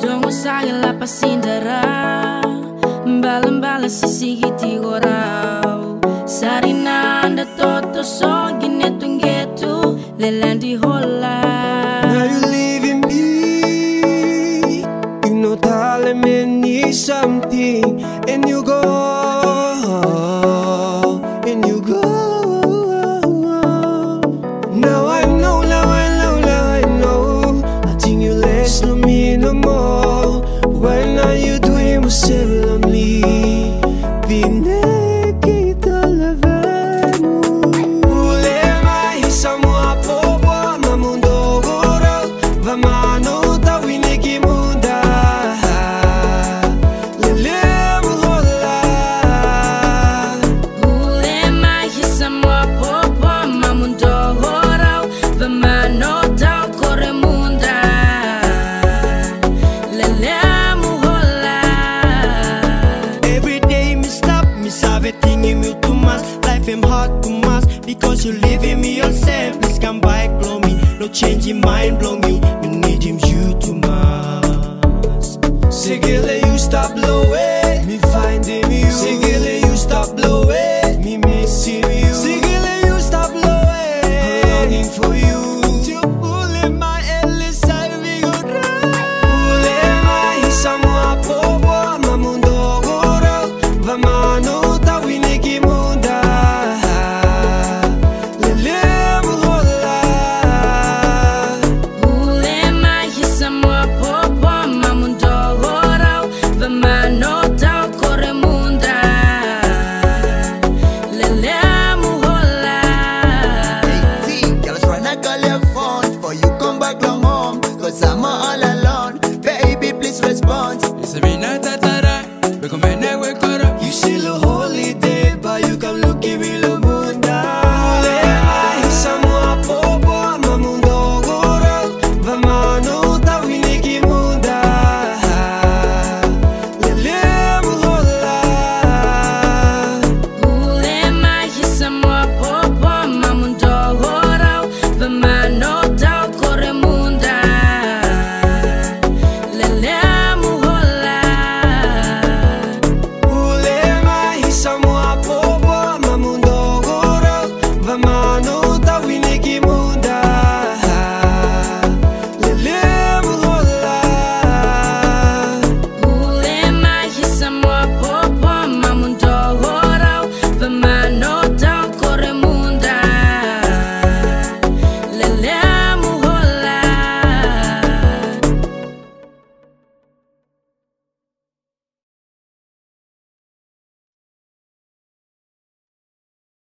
Dongo saya lapas sindara Bala-bala sisigi toto so gine tunggetu Lelandi hola Because you're leaving me all Please Come back, blow me. No change in mind, blow me. I need him, you too much Seguir all alone. Baby, please respond. It's a midnight, tatara. We come